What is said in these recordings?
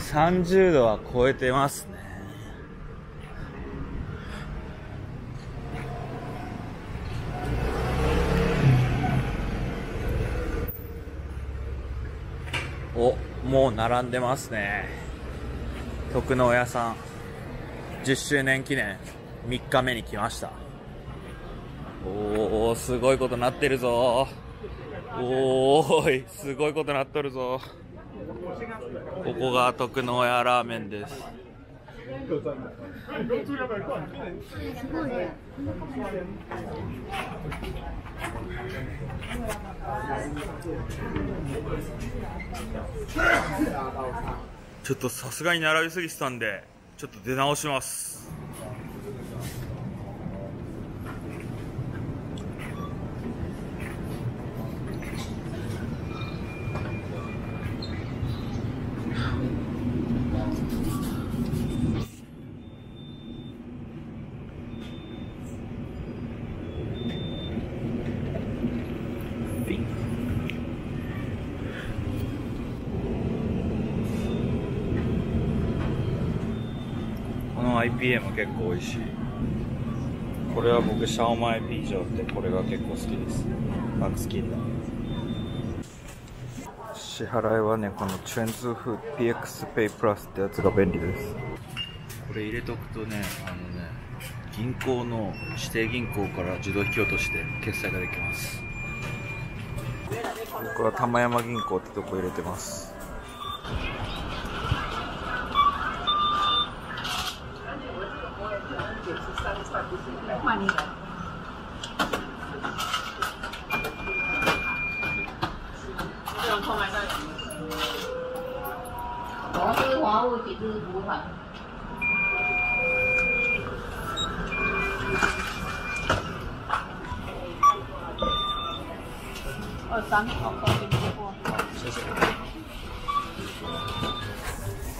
30度は超えてますね。お、もう並んでますね。徳の屋さん。10周年記念3日目に来ました。おー、すごいことなってるぞ。おーい、すごいことなっとるぞ。ここが徳の屋ラーメンです。ちょっとさすがに並びすぎてたんで、ちょっと出直します。この IPA も結構美味し。いこれは僕シャオマイピージョってこれが結構好きです。マックスキンだ支払いはねこのチェンズフ PX ペイプラスってやつが便利です。これ入れとくとねあのね銀行の指定銀行から自動引き落として決済ができます。僕は玉山銀行ってとこ入れてます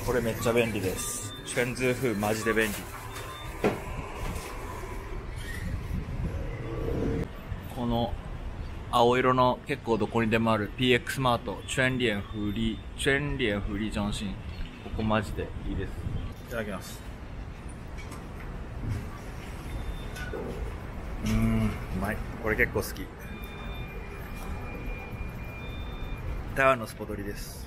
これめっちゃ便利です。チェンズーフマジで便利この青色の結構どこにでもある PX マートチェンリエンフーリーチェンリエンフーリージョンシンここマジでいいです。いただきます。うーんうまい。これ結構好き。台湾のスポドリです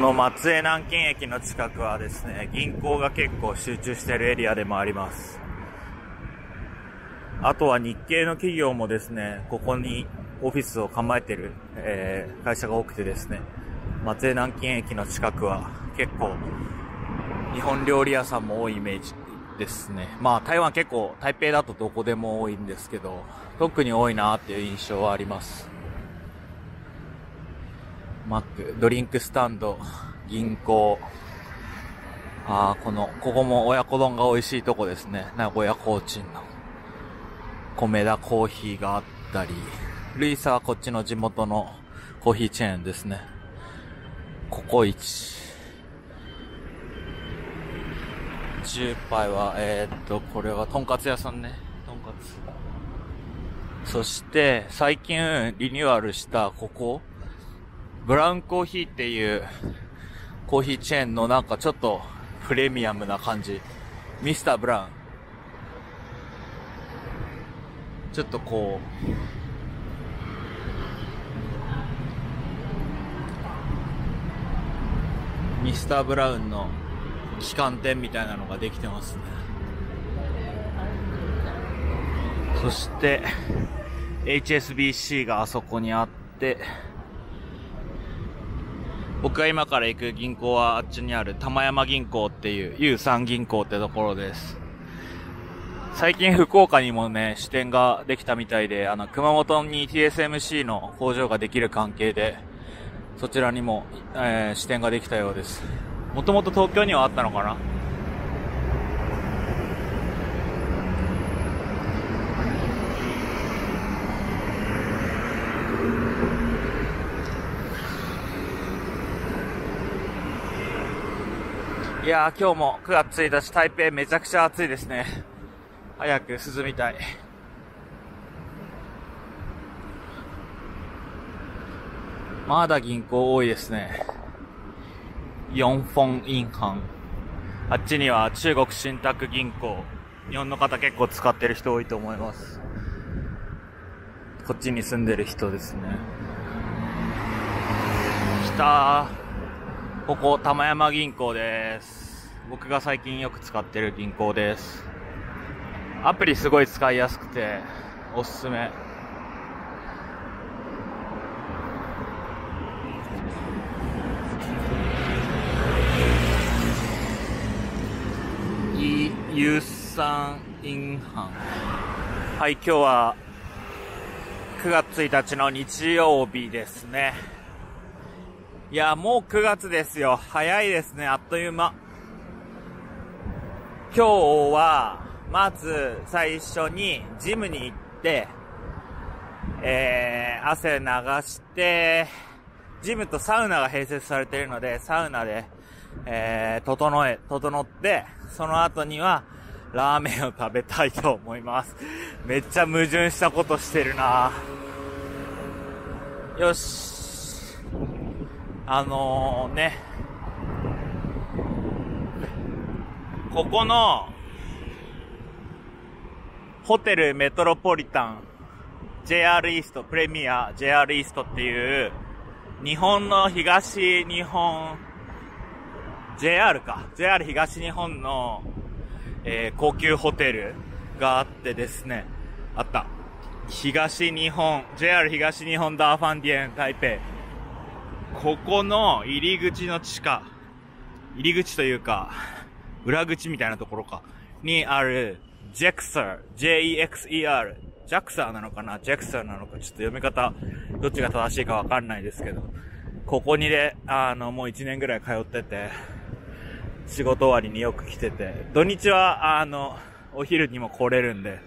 の松江南京駅の近くはですね、銀行が結構集中しているエリアでもあります。あとは日系の企業もですね、ここにオフィスを構えてる、えー、会社が多くてですね、松江南京駅の近くは結構日本料理屋さんも多いイメージですね。まあ台湾結構台北だとどこでも多いんですけど、特に多いなっていう印象はあります。マック、ドリンクスタンド、銀行。ああ、この、ここも親子丼が美味しいとこですね。名古屋コーチンの。米田コーヒーがあったり。ルイサはこっちの地元のコーヒーチェーンですね。ココイチ。ジューパイは、えー、っと、これはとんかつ屋さんね。とんかつ。そして、最近リニューアルしたここ、ブラウンコーヒーっていうコーヒーチェーンのなんかちょっとプレミアムな感じ。ミスターブラウン。ちょっとこう、ミスターブラウンの旗艦店みたいなのができてますね。そして、HSBC があそこにあって、僕が今から行く銀行はあっちにある玉山銀行っていう U3 銀行ってところです。最近福岡にもね、支店ができたみたいで、あの、熊本に TSMC の工場ができる関係で、そちらにも、えー、支店ができたようです。もともと東京にはあったのかないやー今日も9月1日台北めちゃくちゃ暑いですね。早く涼みたい。まだ銀行多いですね。四本銀行。あっちには中国信託銀行。日本の方結構使ってる人多いと思います。こっちに住んでる人ですね。北ここ、玉山銀行です。僕が最近よく使ってる銀行です。アプリすごい使いやすくて、おすすめ。い、ゆさん銀行。はい、今日は9月1日の日曜日ですね。いや、もう9月ですよ。早いですね。あっという間。今日は、まず最初にジムに行って、えー、汗流して、ジムとサウナが併設されているので、サウナで、えー、整え、整って、その後には、ラーメンを食べたいと思います。めっちゃ矛盾したことしてるなよし。あのー、ね、ここの、ホテルメトロポリタン、JR イースト、プレミア JR イーストっていう、日本の東日本、JR か、JR 東日本の、えー、高級ホテルがあってですね、あった。東日本、JR 東日本ダーファンディエン台北。ここの入り口の地下、入り口というか、裏口みたいなところか、にある、JEXER、J-E-X-E-R、JAXER なのかな ?JEXER なのか？ちょっと読み方、どっちが正しいかわかんないですけど、ここにで、あの、もう1年ぐらい通ってて、仕事終わりによく来てて、土日は、あの、お昼にも来れるんで、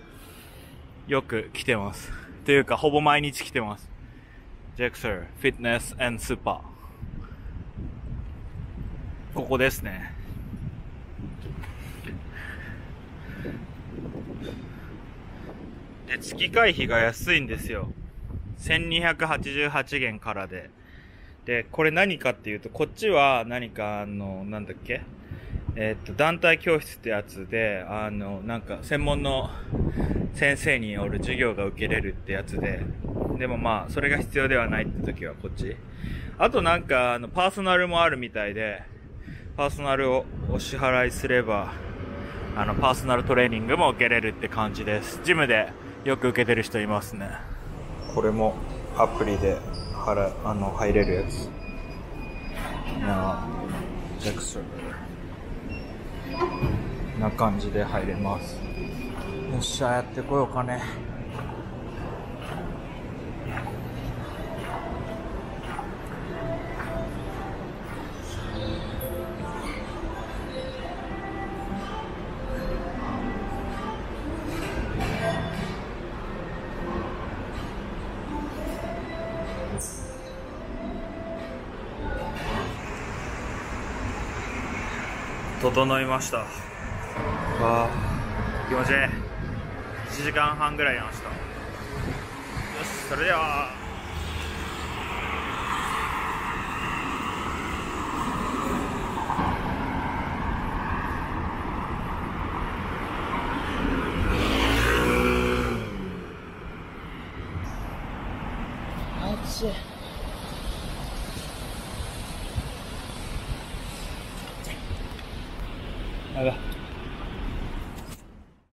よく来てます。というか、ほぼ毎日来てます。ジェクサー、フィットネス and スーパー。ここですね。で、月会費が安いんですよ。1288元からで。で、これ何かっていうと、こっちは何かあの、なんだっけ？えっと、団体教室ってやつで、あの、なんか、専門の先生による授業が受けれるってやつで、でもまあ、それが必要ではないって時はこっち。あとなんか、あの、パーソナルもあるみたいで、パーソナルをお支払いすれば、あの、パーソナルトレーニングも受けれるって感じです。ジムでよく受けてる人いますね。これもアプリで払、あの、入れるやつ。いやジャクソル。な感じで入れます。よっしゃ、やってこようかね。整いました。わあ。気持ちいい。1時間半ぐらいやりました。よしそれでは